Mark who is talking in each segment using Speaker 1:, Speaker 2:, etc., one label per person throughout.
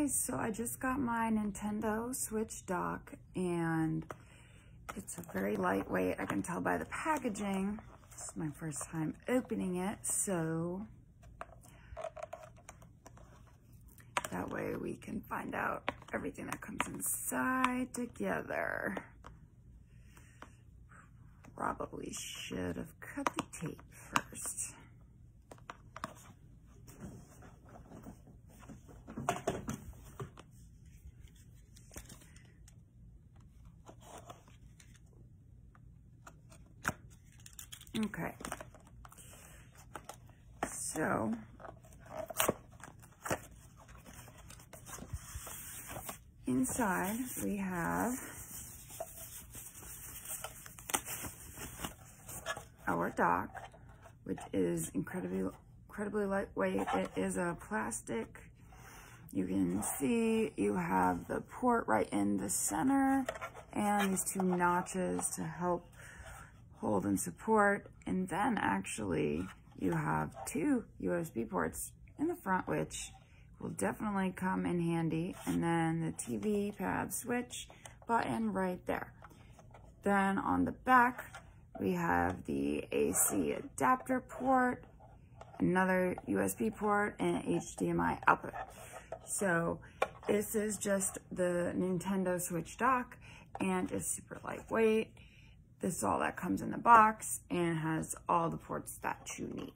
Speaker 1: guys, so I just got my Nintendo Switch dock and it's a very lightweight. I can tell by the packaging. This is my first time opening it, so that way we can find out everything that comes inside together. Probably should have cut the tape first. Okay. So, inside we have our dock, which is incredibly, incredibly lightweight. It is a plastic. You can see you have the port right in the center and these two notches to help hold and support. And then actually you have two USB ports in the front, which will definitely come in handy. And then the TV pad switch button right there. Then on the back, we have the AC adapter port, another USB port, and HDMI output. So this is just the Nintendo Switch dock and it's super lightweight. This is all that comes in the box and has all the ports that you need.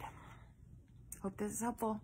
Speaker 1: Hope this is helpful.